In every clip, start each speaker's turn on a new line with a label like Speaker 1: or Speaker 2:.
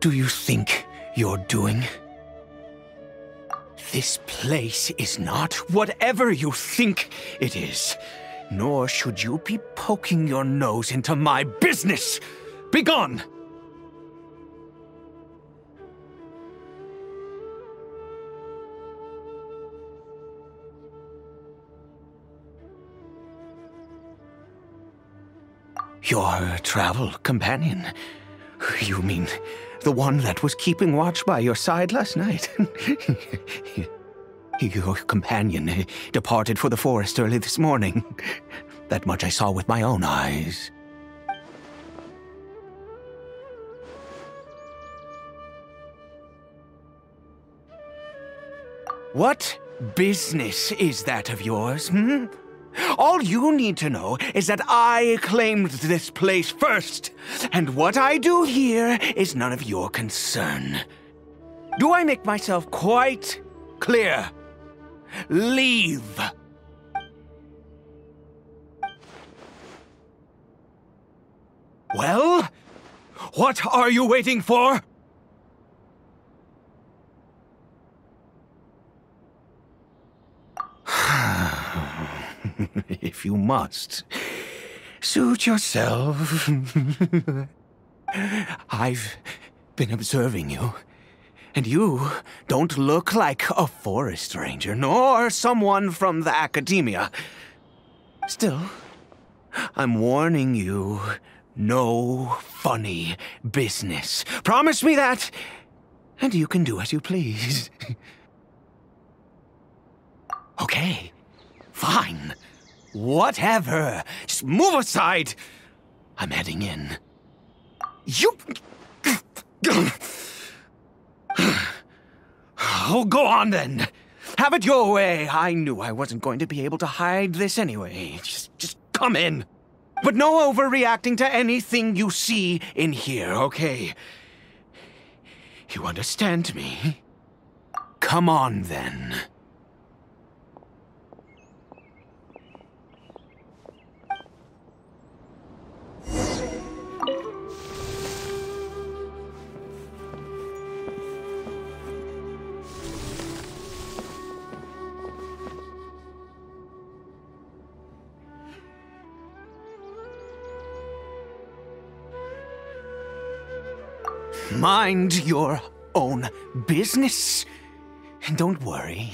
Speaker 1: Do you think you're doing? This place is not whatever you think it is. Nor should you be poking your nose into my business. Begone! Your travel companion? You mean the one that was keeping watch by your side last night? your companion departed for the forest early this morning. That much I saw with my own eyes. What business is that of yours, hmm? All you need to know is that I claimed this place first, and what I do here is none of your concern. Do I make myself quite clear? Leave! Well? What are you waiting for? if you must. Suit yourself. I've been observing you, and you don't look like a forest ranger, nor someone from the academia. Still, I'm warning you no funny business. Promise me that, and you can do as you please. okay, fine. Whatever. Just move aside. I'm heading in. You. Oh, go on then. Have it your way. I knew I wasn't going to be able to hide this anyway. Just, just come in. But no overreacting to anything you see in here, okay? You understand me? Come on then. Mind your own business. And don't worry,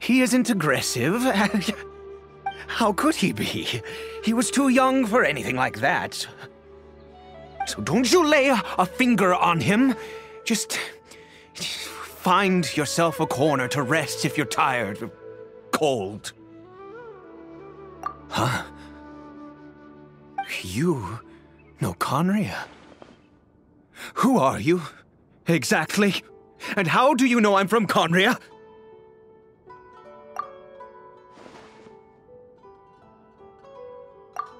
Speaker 1: he isn't aggressive. How could he be? He was too young for anything like that. So don't you lay a finger on him. Just find yourself a corner to rest if you're tired or cold. Huh? You know Khaenri'ah? Who are you? Exactly? And how do you know I'm from Khaenri'ah?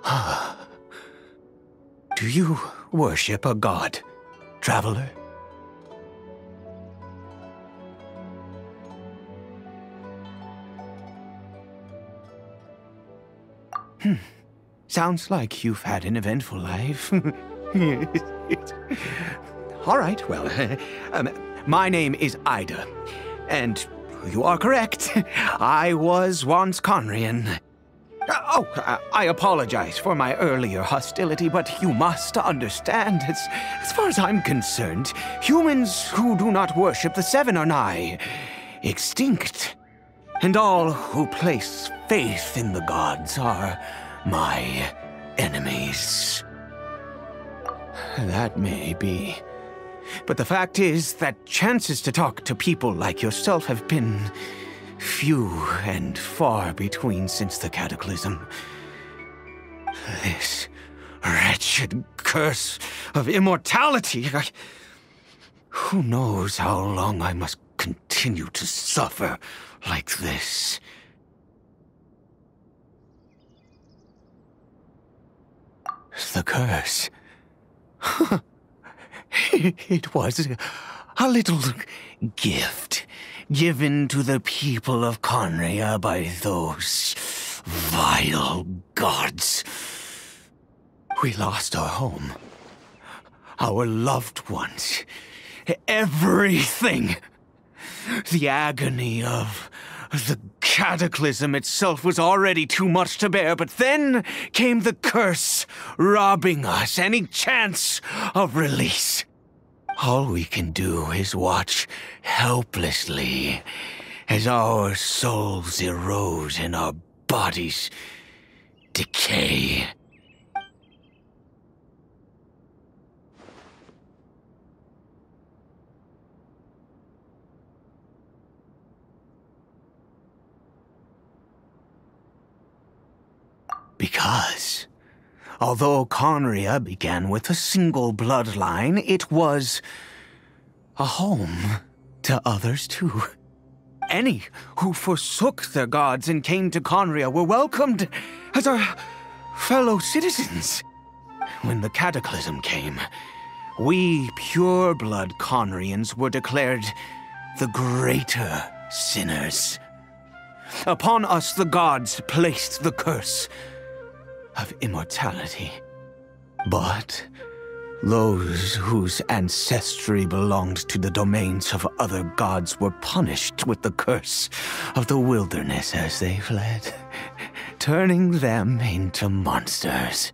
Speaker 1: do you worship a god, traveler? Hmm. Sounds like you've had an eventful life. All right, well, um, my name is Ida, and you are correct. I was once Khaenri'ahn. Uh, oh, uh, I apologize for my earlier hostility, but you must understand, as, as far as I'm concerned, humans who do not worship the Seven are nigh extinct. And all who place faith in the gods are my enemies. That may be. But the fact is that chances to talk to people like yourself have been few and far between since the cataclysm. This wretched curse of immortality. I, who knows how long I must continue to suffer like this? The curse. it was a little gift given to the people of Khaenri'ah by those vile gods. We lost our home, our loved ones, everything. The agony of the cataclysm itself was already too much to bear, but then came the curse, robbing us any chance of release. All we can do is watch helplessly as our souls erode and our bodies decay. Because, although Khaenri'ah began with a single bloodline, it was a home to others too. Any who forsook their gods and came to Khaenri'ah were welcomed as our fellow citizens. When the cataclysm came, we pure-blood Khaenri'ahns were declared the greater sinners. Upon us the gods placed the curse of immortality. But those whose ancestry belonged to the domains of other gods were punished with the curse of the wilderness as they fled, turning them into monsters.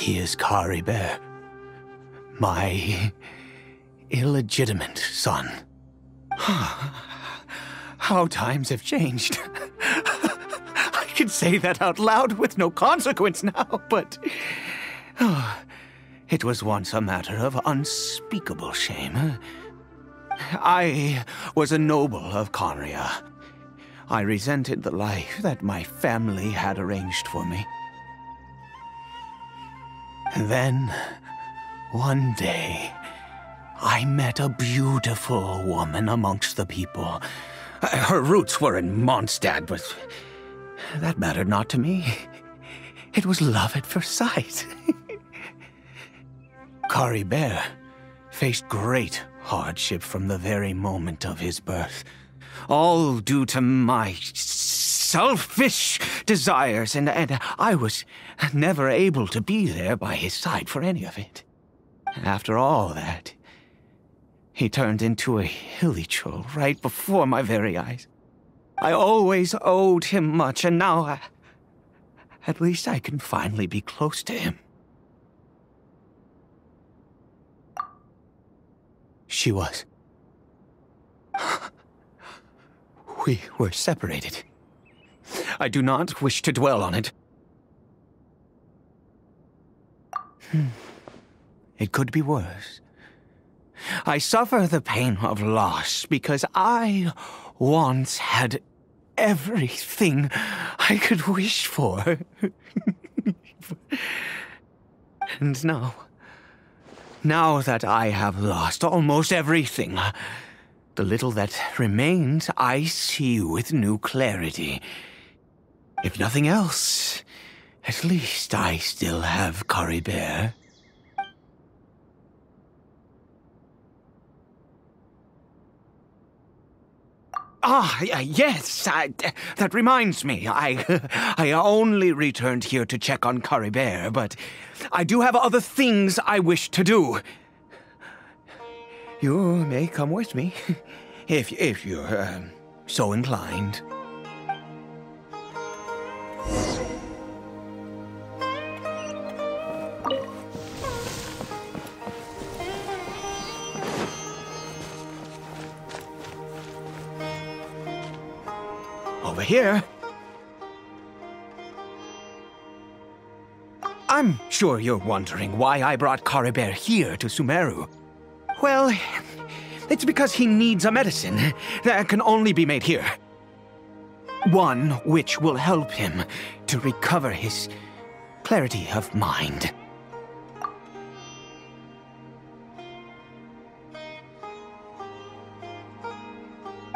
Speaker 1: He is Caribert, my illegitimate son. How times have changed. I can say that out loud with no consequence now, but. Oh, it was once a matter of unspeakable shame. I was a noble of Khaenri'ah. I resented the life that my family had arranged for me. Then, one day, I met a beautiful woman amongst the people. Her roots were in Mondstadt, but that mattered not to me. It was love at first sight. Caribert faced great hardship from the very moment of his birth, all due to my selfish desires, and, and I was never able to be there by his side for any of it. After all that, he turned into a hilichurl right before my very eyes. I always owed him much, and now I, at least I can finally be close to him. She was. We were separated. I do not wish to dwell on it. Hmm. It could be worse. I suffer the pain of loss because I once had everything I could wish for. and now, now that I have lost almost everything, the little that remains I see with new clarity. If nothing else, at least I still have Caribert. Ah, yes, I, that reminds me. I, I only returned here to check on Caribert, but I do have other things I wish to do. You may come with me, if, if you're uh, so inclined. Over here. I'm sure you're wondering why I brought Caribert here to Sumeru. Well, it's because he needs a medicine that can only be made here. One which will help him to recover his clarity of mind.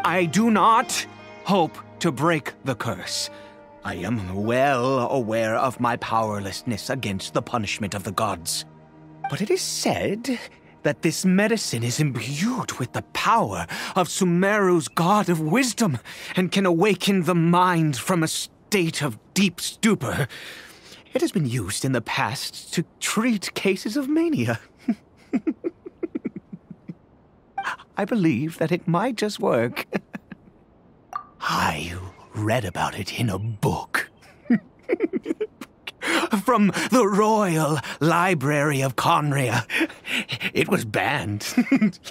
Speaker 1: I do not hope to break the curse. I am well aware of my powerlessness against the punishment of the gods. But it is said that this medicine is imbued with the power of Sumeru's god of wisdom and can awaken the mind from a state of deep stupor. It has been used in the past to treat cases of mania. I believe that it might just work. I read about it in a book. From the Royal Library of Khaenri'ah. It was banned.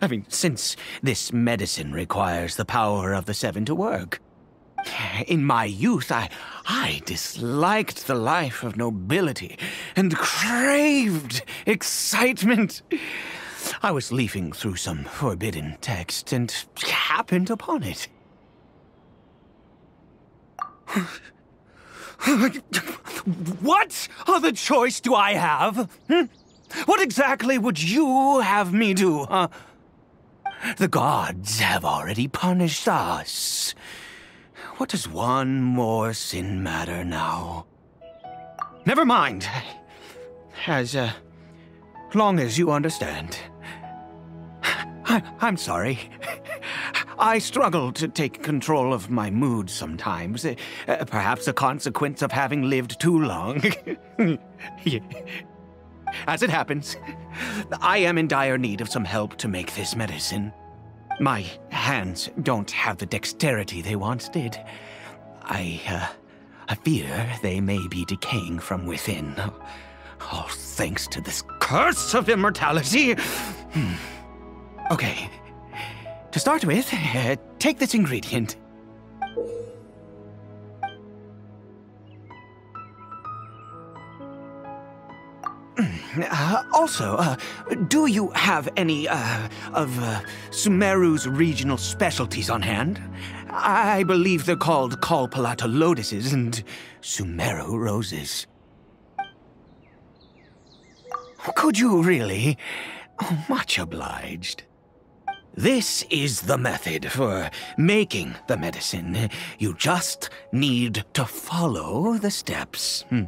Speaker 1: I mean, since this medicine requires the power of the Seven to work. In my youth, I, I disliked the life of nobility and craved excitement. I was leafing through some forbidden text and happened upon it. what other choice do I have? Hmm? What exactly would you have me do? The gods have already punished us. What does one more sin matter now? Never mind. As, uh, long as you understand. I, am sorry. I struggle to take control of my mood sometimes. Uh, perhaps a consequence of having lived too long. As it happens, I am in dire need of some help to make this medicine. My hands don't have the dexterity they once did. I, uh, I fear they may be decaying from within. All thanks to this curse of immortality. Hmm. Okay. To start with, uh, take this ingredient. Uh, also, uh, do you have any uh, of uh, Sumeru's regional specialties on hand? I believe they're called Kalpalata lotuses and Sumeru roses. Could you really? Oh, much obliged. This is the method for making the medicine. You just need to follow the steps. Hmm.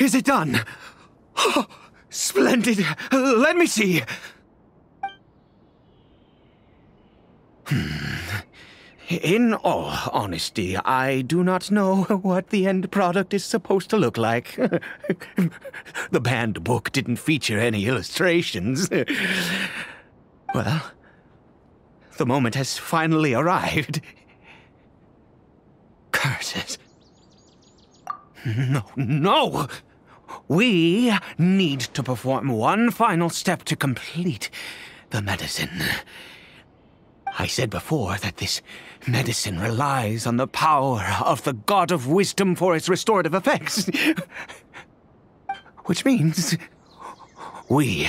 Speaker 1: Is it done? Oh, splendid. Let me see. Hmm. In all honesty, I do not know what the end product is supposed to look like. the banned book didn't feature any illustrations. well, the moment has finally arrived. Curses. No, no! We need to perform one final step to complete the medicine. I said before that this medicine relies on the power of the God of Wisdom for its restorative effects. Which means we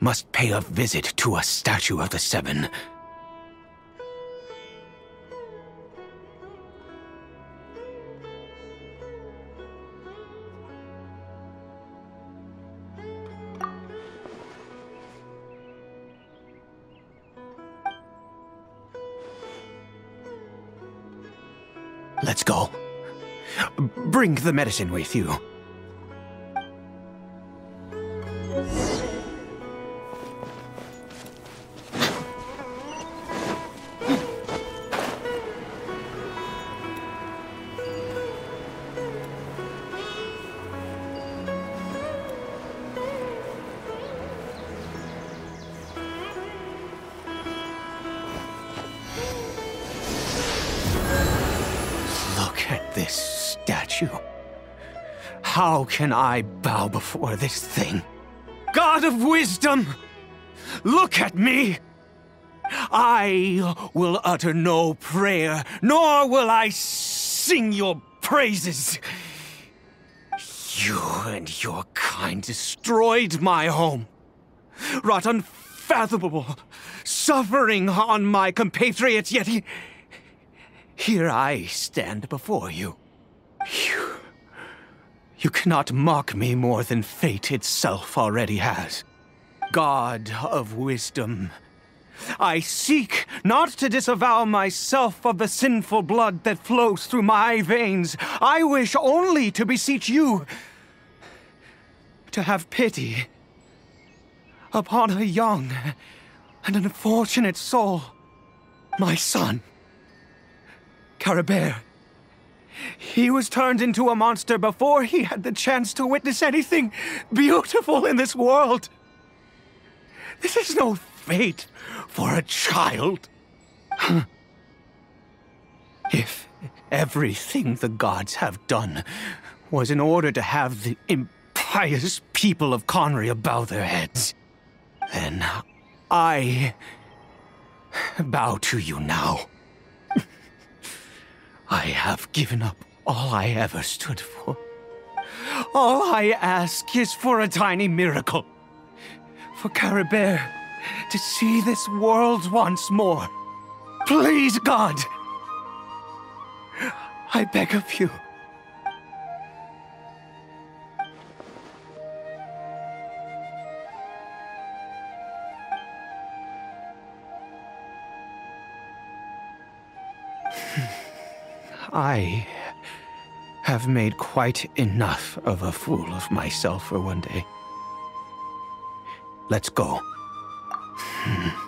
Speaker 1: must pay a visit to a statue of the Seven. Let's go. Bring the medicine with you. How can I bow before this thing? God of wisdom, look at me! I will utter no prayer, nor will I sing your praises. You and your kind destroyed my home, wrought unfathomable suffering on my compatriots, yet he, here I stand before you. You. Cannot mock me more than fate itself already has. God of wisdom, I seek not to disavow myself of the sinful blood that flows through my veins. I wish only to beseech you to have pity upon a young and unfortunate soul, my son, Caribert. He was turned into a monster before he had the chance to witness anything beautiful in this world. This is no fate for a child. if everything the gods have done was in order to have the impious people of Khaenri'ah bow their heads, then I bow to you now. I have given up all I ever stood for. All I ask is for a tiny miracle. For Caribert to see this world once more. Please, God! I beg of you. I have made quite enough of a fool of myself for one day. Let's go. Hmm.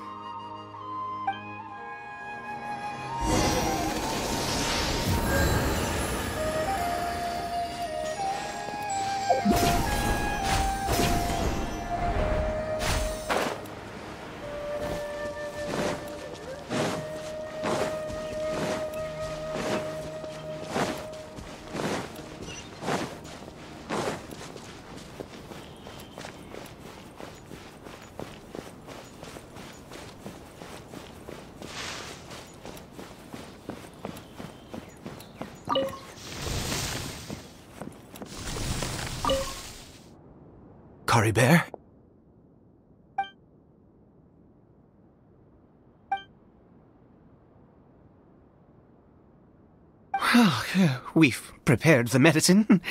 Speaker 1: Well, we've prepared the medicine.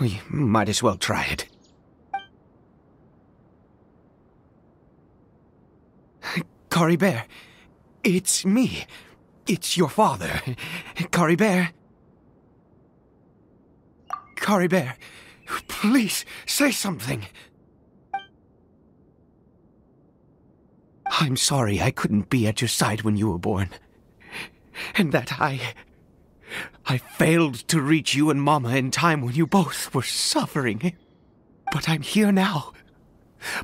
Speaker 1: We might as well try it. Caribert, it's me. It's your father. Caribert. Caribert, please say something. I'm sorry I couldn't be at your side when you were born. And that I. I failed to reach you and Mama in time when you both were suffering. But I'm here now.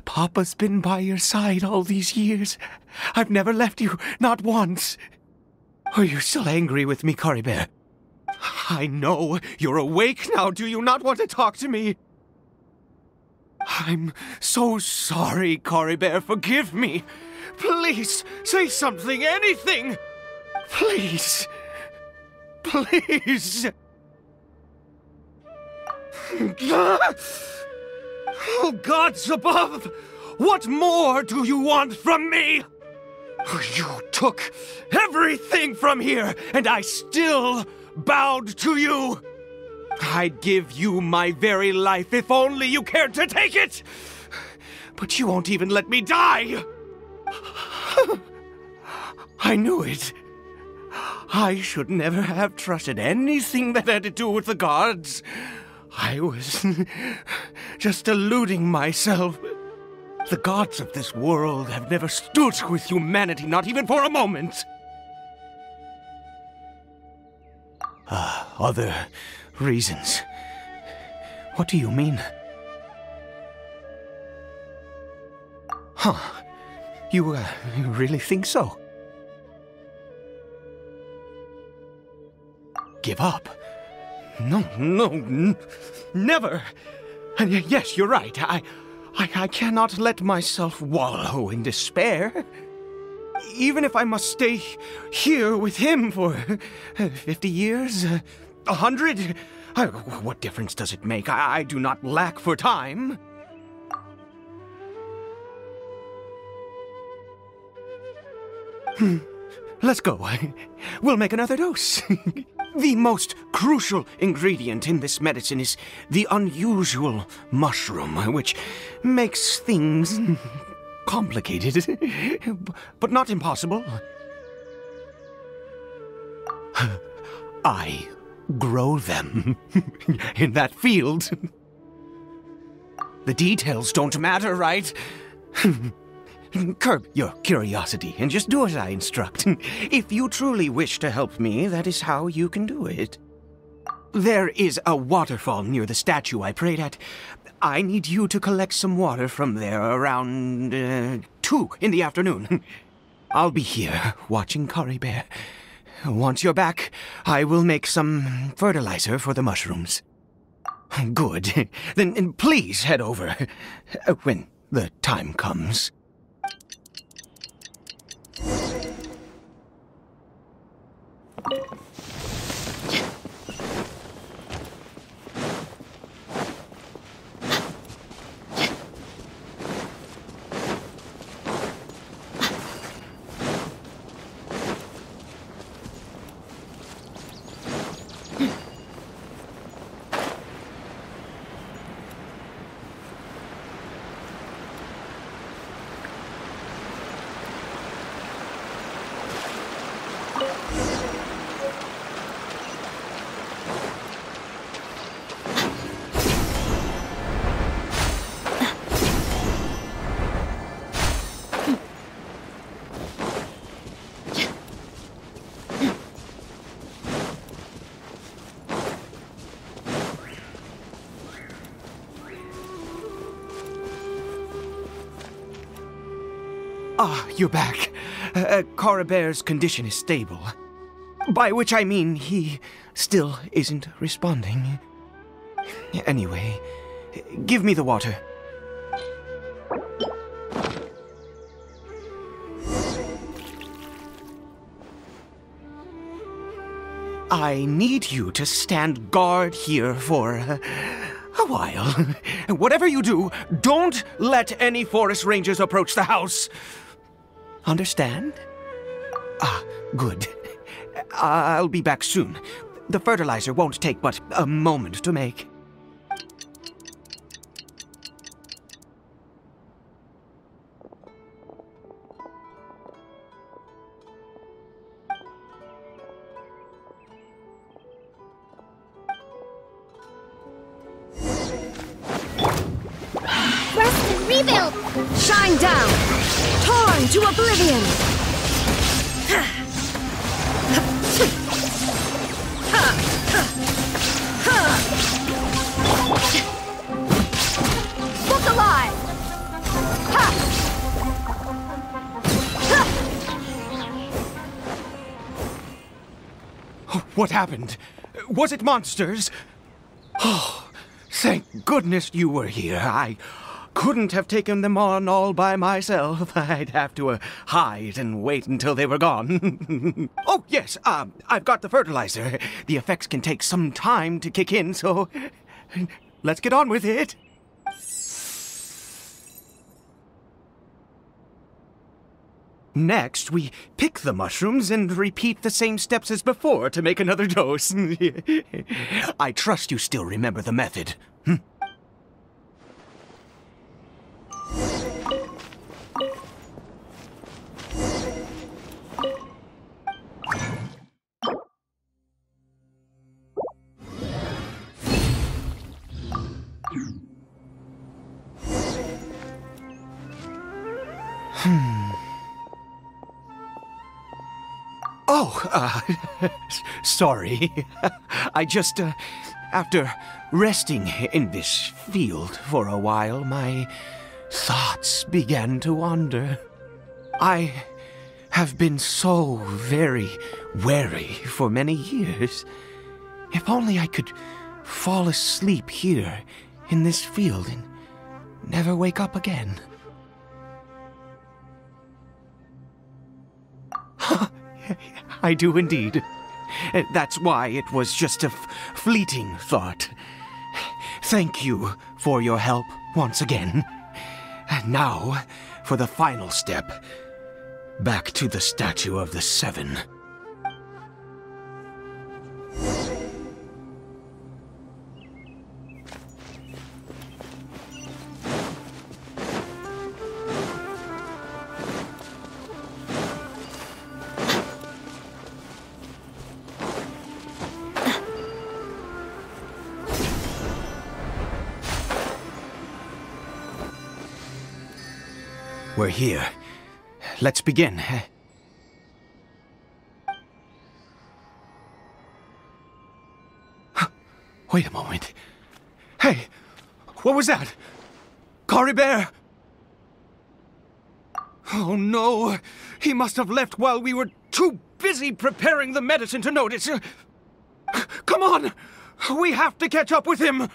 Speaker 1: Papa's been by your side all these years. I've never left you, not once. Are you still angry with me, Caribert? I know you're awake now. Do you not want to talk to me? I'm so sorry, Caribert. Forgive me. Please, say something, anything! Please. Please. Oh, gods above! What more do you want from me? You took everything from here, and I still bowed to you. I'd give you my very life if only you cared to take it. But you won't even let me die. I knew it. I should never have trusted anything that had to do with the gods. I was just deluding myself. The gods of this world have never stood with humanity, not even for a moment. Uh, other reasons. What do you mean? Huh. You, uh, you really think so? Give up? No, no, never. And yes, you're right. I, I, I cannot let myself wallow in despair. Even if I must stay here with him for uh, 50 years, a hundred, what difference does it make? I, I do not lack for time. Hmm. Let's go. We'll make another dose. the most crucial ingredient in this medicine is the unusual mushroom, which makes things complicated, but not impossible. I grow them in that field. The details don't matter, right? Curb your curiosity and just do as I instruct. If you truly wish to help me, that is how you can do it. There is a waterfall near the statue I prayed at. I need you to collect some water from there around uh, two in the afternoon. I'll be here watching Caribert. Once you're back, I will make some fertilizer for the mushrooms. Good. Then please head over when the time comes. Ah, you're back. Uh, Caribert's condition is stable. By which I mean he still isn't responding. Anyway, give me the water. I need you to stand guard here for uh, a while. Whatever you do, don't let any forest rangers approach the house. Understand? Ah, good. I'll be back soon. The fertilizer won't take but a moment to make. Happened? Was it monsters? Oh, thank goodness you were here. I couldn't have taken them on all by myself. I'd have to uh, hide and wait until they were gone. oh, yes, um, I've got the fertilizer. The effects can take some time to kick in, so let's get on with it. Next, we pick the mushrooms and repeat the same steps as before to make another dose. I trust you still remember the method. Oh, uh, sorry. I just, uh, after resting in this field for a while, my thoughts began to wander. I have been so very wary for many years. If only I could fall asleep here in this field and never wake up again. I do indeed. That's why it was just a fleeting thought. Thank you for your help once again. And now, for the final step. Back to the Statue of the Seven. We're here. Let's begin. Wait a moment. Hey, what was that? Caribert? Oh no, he must have left while we were too busy preparing the medicine to notice. Come on, we have to catch up with him.